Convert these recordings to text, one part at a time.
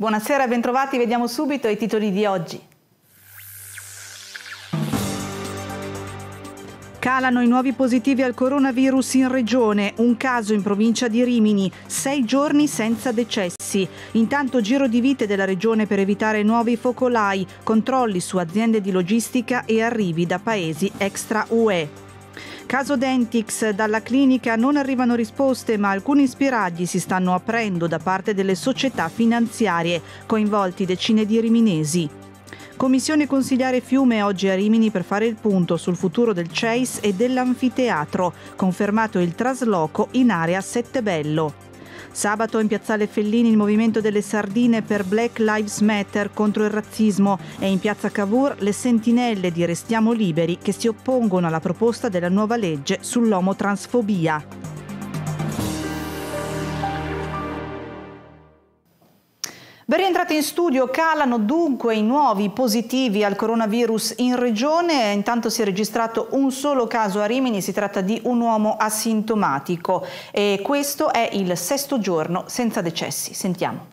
Buonasera, bentrovati, vediamo subito i titoli di oggi. Calano i nuovi positivi al coronavirus in regione, un caso in provincia di Rimini, sei giorni senza decessi. Intanto giro di vite della regione per evitare nuovi focolai, controlli su aziende di logistica e arrivi da paesi extra UE. Caso Dentix, dalla clinica non arrivano risposte ma alcuni spiragli si stanno aprendo da parte delle società finanziarie, coinvolti decine di riminesi. Commissione consigliare Fiume oggi a Rimini per fare il punto sul futuro del CEIS e dell'anfiteatro, confermato il trasloco in area Settebello. Sabato in piazzale Fellini il movimento delle sardine per Black Lives Matter contro il razzismo e in piazza Cavour le sentinelle di Restiamo Liberi che si oppongono alla proposta della nuova legge sull'omotransfobia. Ben rientrati in studio, calano dunque i nuovi positivi al coronavirus in regione. Intanto si è registrato un solo caso a Rimini, si tratta di un uomo asintomatico e questo è il sesto giorno senza decessi. Sentiamo.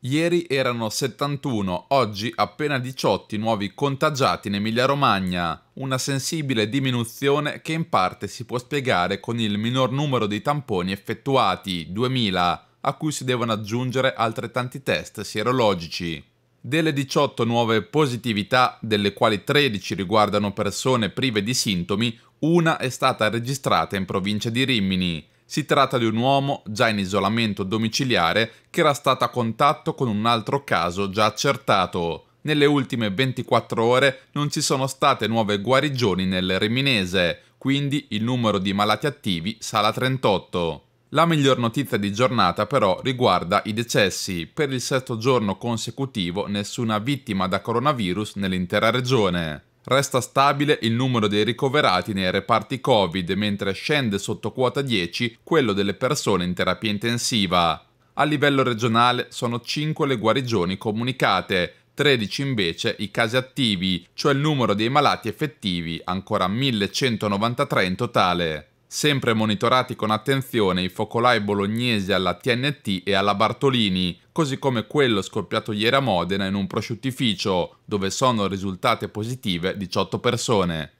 Ieri erano 71, oggi appena 18 nuovi contagiati in Emilia-Romagna, una sensibile diminuzione che in parte si può spiegare con il minor numero di tamponi effettuati, 2000, a cui si devono aggiungere altrettanti test sierologici. Delle 18 nuove positività, delle quali 13 riguardano persone prive di sintomi, una è stata registrata in provincia di Rimini. Si tratta di un uomo già in isolamento domiciliare che era stato a contatto con un altro caso già accertato. Nelle ultime 24 ore non ci sono state nuove guarigioni nel Riminese, quindi il numero di malati attivi sale a 38. La miglior notizia di giornata però riguarda i decessi. Per il sesto giorno consecutivo nessuna vittima da coronavirus nell'intera regione. Resta stabile il numero dei ricoverati nei reparti Covid, mentre scende sotto quota 10 quello delle persone in terapia intensiva. A livello regionale sono 5 le guarigioni comunicate, 13 invece i casi attivi, cioè il numero dei malati effettivi, ancora 1193 in totale. Sempre monitorati con attenzione i focolai bolognesi alla TNT e alla Bartolini, così come quello scoppiato ieri a Modena in un prosciuttificio, dove sono risultate positive 18 persone.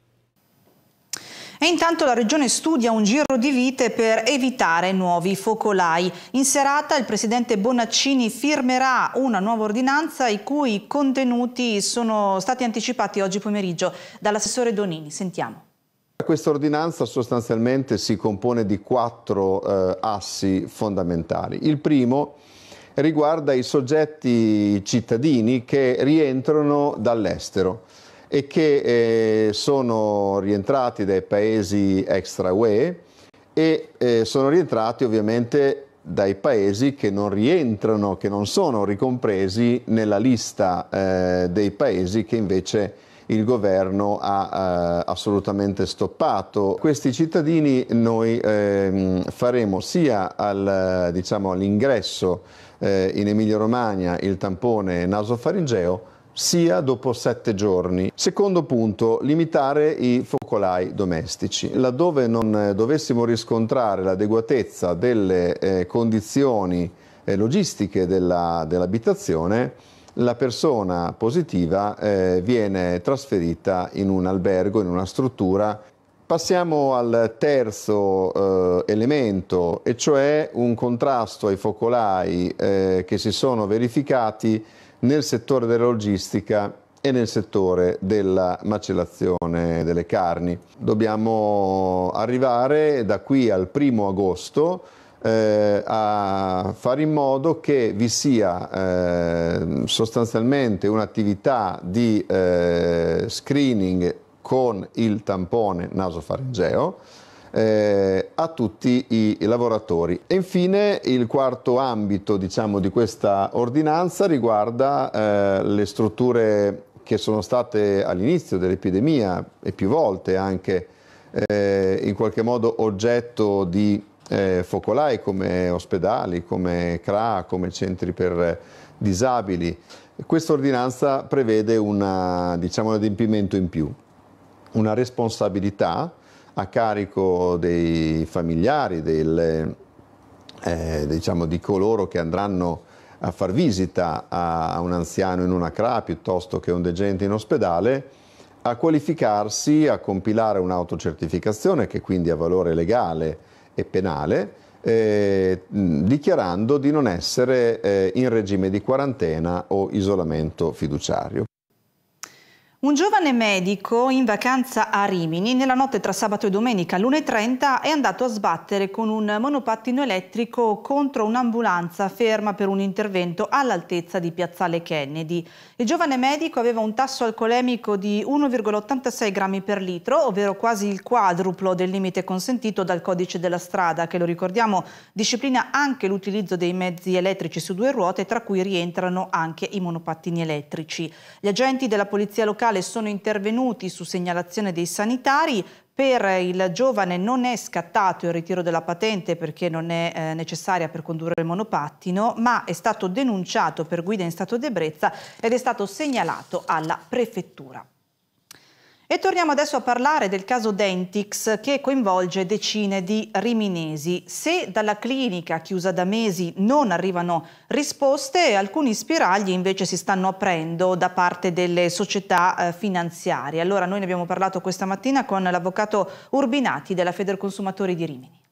E intanto la Regione studia un giro di vite per evitare nuovi focolai. In serata il Presidente Bonaccini firmerà una nuova ordinanza i cui contenuti sono stati anticipati oggi pomeriggio dall'assessore Donini. Sentiamo. Questa ordinanza sostanzialmente si compone di quattro eh, assi fondamentali. Il primo riguarda i soggetti cittadini che rientrano dall'estero e che eh, sono rientrati dai paesi extra UE e eh, sono rientrati ovviamente dai paesi che non rientrano, che non sono ricompresi nella lista eh, dei paesi che invece il governo ha eh, assolutamente stoppato. Questi cittadini noi eh, faremo sia al, diciamo, all'ingresso eh, in Emilia Romagna il tampone nasofaringeo sia dopo sette giorni. Secondo punto, limitare i focolai domestici. Laddove non dovessimo riscontrare l'adeguatezza delle eh, condizioni eh, logistiche dell'abitazione, la persona positiva eh, viene trasferita in un albergo, in una struttura. Passiamo al terzo eh, elemento, e cioè un contrasto ai focolai eh, che si sono verificati nel settore della logistica e nel settore della macellazione delle carni. Dobbiamo arrivare da qui al primo agosto eh, a fare in modo che vi sia eh, sostanzialmente un'attività di eh, screening con il tampone nasofaringeo eh, a tutti i, lavoratori. E infine il quarto ambito diciamo, di questa ordinanza riguarda eh, le strutture che sono state all'inizio dell'epidemia e più volte anche eh, in qualche modo oggetto di eh, focolai come ospedali, come CRA, come centri per disabili. Questa ordinanza prevede una, diciamo, un adempimento in più, una responsabilità a carico dei familiari, del, eh, diciamo, di coloro che andranno a far visita a un anziano in una CRA piuttosto che un degente in ospedale, a qualificarsi, a compilare un'autocertificazione che quindi ha valore legale e penale, eh, dichiarando di non essere eh, in regime di quarantena o isolamento fiduciario. Un giovane medico in vacanza a Rimini nella notte tra sabato e domenica all'1.30 è andato a sbattere con un monopattino elettrico contro un'ambulanza ferma per un intervento all'altezza di Piazzale Kennedy. Il giovane medico aveva un tasso alcolemico di 1,86 grammi per litro, ovvero quasi il quadruplo del limite consentito dal codice della strada, che lo ricordiamo disciplina anche l'utilizzo dei mezzi elettrici su due ruote, tra cui rientrano anche i monopattini elettrici. Gli agenti della polizia locale locale sono intervenuti su segnalazione dei sanitari. Per il giovane non è scattato il ritiro della patente perché non è eh, necessaria per condurre il monopattino, ma è stato denunciato per guida in stato di ed è stato segnalato alla prefettura. E torniamo adesso a parlare del caso Dentix che coinvolge decine di riminesi. Se dalla clinica chiusa da mesi non arrivano risposte, alcuni spiragli invece si stanno aprendo da parte delle società eh, finanziarie. Allora noi ne abbiamo parlato questa mattina con l'avvocato Urbinati della Federconsumatori di Rimini.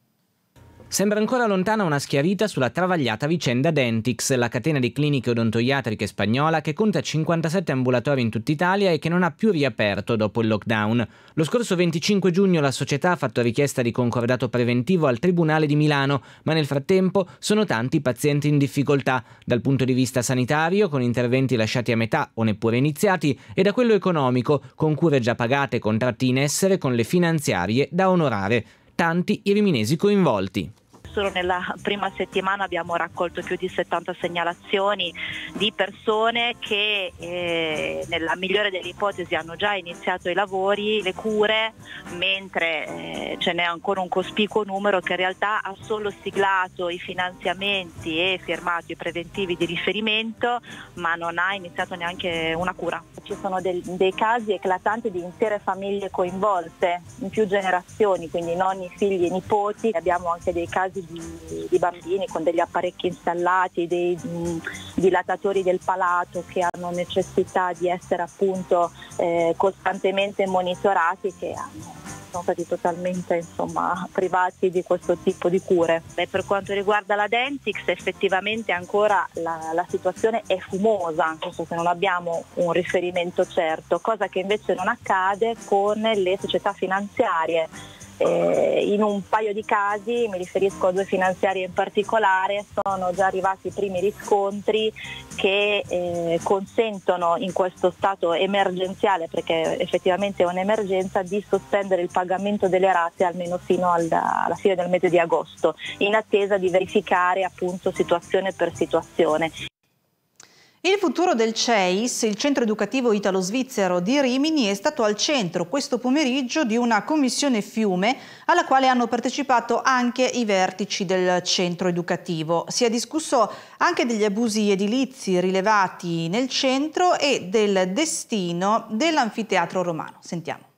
Sembra ancora lontana una schiarita sulla travagliata vicenda Dentix, la catena di cliniche odontoiatriche spagnola che conta 57 ambulatori in tutta Italia e che non ha più riaperto dopo il lockdown. Lo scorso 25 giugno la società ha fatto richiesta di concordato preventivo al Tribunale di Milano, ma nel frattempo sono tanti i pazienti in difficoltà, dal punto di vista sanitario, con interventi lasciati a metà o neppure iniziati, e da quello economico, con cure già pagate e contratti in essere con le finanziarie da onorare. Tanti i riminesi coinvolti solo nella prima settimana abbiamo raccolto più di 70 segnalazioni di persone che eh, nella migliore delle ipotesi hanno già iniziato i lavori, le cure, mentre eh, ce n'è ancora un cospicuo numero che in realtà ha solo siglato i finanziamenti e firmato i preventivi di riferimento, ma non ha iniziato neanche una cura. Ci sono del, dei casi eclatanti di intere famiglie coinvolte in più generazioni, quindi nonni, figli e nipoti. Abbiamo anche dei casi di, di bambini con degli apparecchi installati, dei mh, mm, dilatatori del palato che hanno necessità di essere appunto eh, costantemente monitorati che hanno sono stati totalmente insomma, privati di questo tipo di cure. E per quanto riguarda la Dentix effettivamente ancora la, la situazione è fumosa, nel senso che non abbiamo un riferimento certo, cosa che invece non accade con le società finanziarie eh, in un paio di casi, mi riferisco a due finanziarie in particolare, sono già arrivati i primi riscontri che eh, consentono in questo stato emergenziale, perché effettivamente è un'emergenza, di sospendere il pagamento delle rate almeno fino alla, alla fine del mese di agosto, in attesa di verificare appunto situazione per situazione. Il futuro del CEIS, il centro educativo italo-svizzero di Rimini, è stato al centro questo pomeriggio di una commissione fiume alla quale hanno partecipato anche i vertici del centro educativo. Si è discusso anche degli abusi edilizi rilevati nel centro e del destino dell'anfiteatro romano. Sentiamo.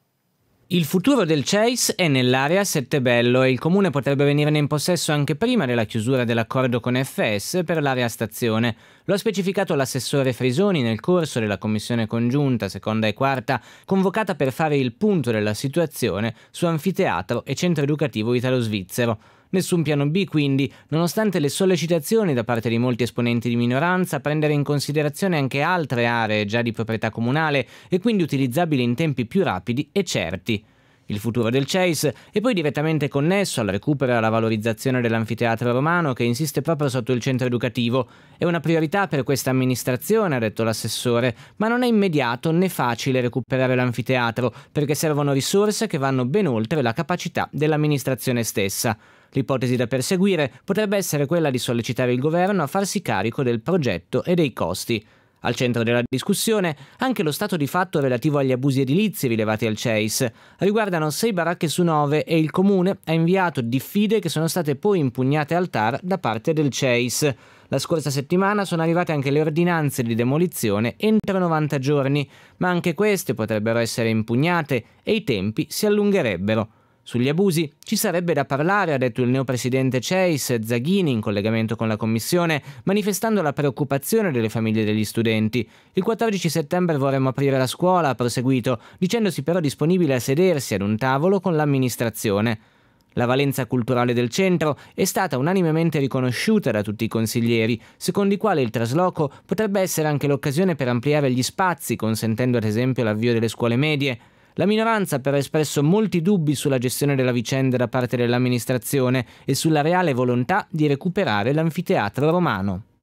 Il futuro del Chase è nell'area Settebello e il comune potrebbe venirne in possesso anche prima della chiusura dell'accordo con FS per l'area stazione. Lo ha specificato l'assessore Frisoni nel corso della commissione congiunta seconda e quarta, convocata per fare il punto della situazione su anfiteatro e centro educativo italo-svizzero. Nessun piano B quindi, nonostante le sollecitazioni da parte di molti esponenti di minoranza a prendere in considerazione anche altre aree già di proprietà comunale e quindi utilizzabili in tempi più rapidi e certi. Il futuro del Chase è poi direttamente connesso al recupero e alla valorizzazione dell'anfiteatro romano che insiste proprio sotto il centro educativo. È una priorità per questa amministrazione, ha detto l'assessore, ma non è immediato né facile recuperare l'anfiteatro perché servono risorse che vanno ben oltre la capacità dell'amministrazione stessa. L'ipotesi da perseguire potrebbe essere quella di sollecitare il governo a farsi carico del progetto e dei costi. Al centro della discussione anche lo stato di fatto relativo agli abusi edilizi rilevati al CEIS. Riguardano sei baracche su nove e il comune ha inviato diffide che sono state poi impugnate al TAR da parte del CEIS. La scorsa settimana sono arrivate anche le ordinanze di demolizione entro 90 giorni, ma anche queste potrebbero essere impugnate e i tempi si allungherebbero. Sugli abusi ci sarebbe da parlare, ha detto il neopresidente Chase Zaghini in collegamento con la Commissione, manifestando la preoccupazione delle famiglie degli studenti. Il 14 settembre vorremmo aprire la scuola, ha proseguito, dicendosi però disponibile a sedersi ad un tavolo con l'amministrazione. La valenza culturale del centro è stata unanimemente riconosciuta da tutti i consiglieri, secondo i quali il trasloco potrebbe essere anche l'occasione per ampliare gli spazi, consentendo ad esempio l'avvio delle scuole medie. La minoranza però ha espresso molti dubbi sulla gestione della vicenda da parte dell'amministrazione e sulla reale volontà di recuperare l'anfiteatro romano.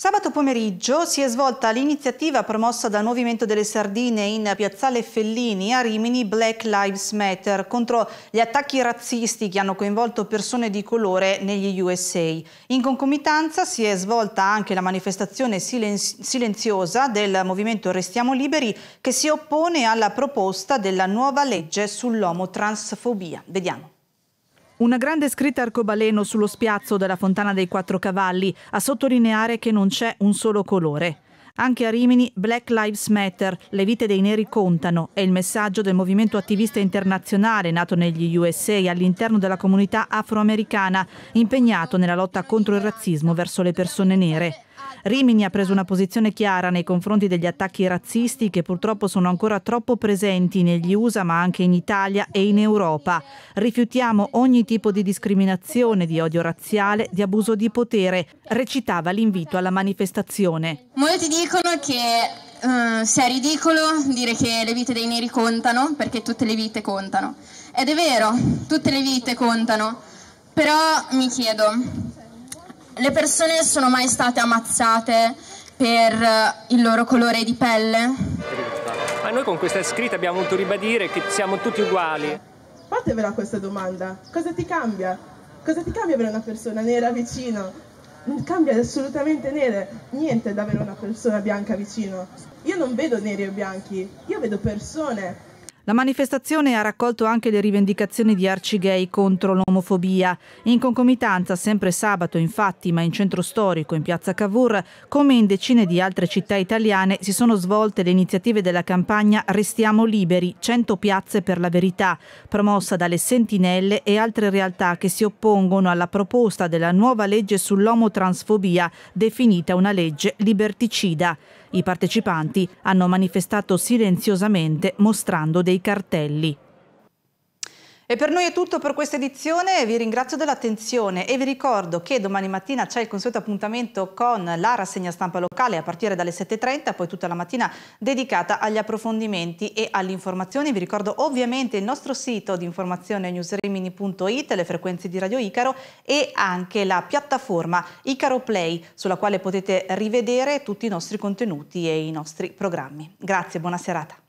Sabato pomeriggio si è svolta l'iniziativa promossa dal Movimento delle Sardine in Piazzale Fellini a Rimini Black Lives Matter contro gli attacchi razzisti che hanno coinvolto persone di colore negli USA. In concomitanza si è svolta anche la manifestazione silenziosa del Movimento Restiamo Liberi che si oppone alla proposta della nuova legge sull'omotransfobia. Vediamo. Una grande scritta arcobaleno sullo spiazzo della Fontana dei Quattro Cavalli a sottolineare che non c'è un solo colore. Anche a Rimini Black Lives Matter, le vite dei neri contano, è il messaggio del movimento attivista internazionale nato negli USA all'interno della comunità afroamericana, impegnato nella lotta contro il razzismo verso le persone nere. Rimini ha preso una posizione chiara nei confronti degli attacchi razzisti che purtroppo sono ancora troppo presenti negli USA ma anche in Italia e in Europa. Rifiutiamo ogni tipo di discriminazione, di odio razziale, di abuso di potere, recitava l'invito alla manifestazione. Molti dicono che uh, sia ridicolo dire che le vite dei neri contano perché tutte le vite contano. Ed è vero, tutte le vite contano, però mi chiedo, le persone sono mai state ammazzate per eh, il loro colore di pelle? Ma noi con questa scritta abbiamo voluto ribadire che siamo tutti uguali. Fatevela questa domanda. Cosa ti cambia? Cosa ti cambia avere una persona nera vicino? Non cambia assolutamente nere, niente da avere una persona bianca vicino. Io non vedo neri o bianchi, io vedo persone la manifestazione ha raccolto anche le rivendicazioni di Arcigay contro l'omofobia. In concomitanza, sempre sabato infatti, ma in centro storico, in piazza Cavour, come in decine di altre città italiane, si sono svolte le iniziative della campagna Restiamo liberi, 100 piazze per la verità, promossa dalle Sentinelle e altre realtà che si oppongono alla proposta della nuova legge sull'omotransfobia, definita una legge liberticida. I partecipanti hanno manifestato silenziosamente mostrando dei cartelli. E per noi è tutto per questa edizione, vi ringrazio dell'attenzione e vi ricordo che domani mattina c'è il consueto appuntamento con la rassegna stampa locale a partire dalle 7.30, poi tutta la mattina dedicata agli approfondimenti e alle informazioni. Vi ricordo ovviamente il nostro sito di informazione newsrimini.it, le frequenze di Radio Icaro e anche la piattaforma Icaro Play sulla quale potete rivedere tutti i nostri contenuti e i nostri programmi. Grazie, buona serata.